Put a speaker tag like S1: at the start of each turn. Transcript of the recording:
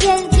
S1: piel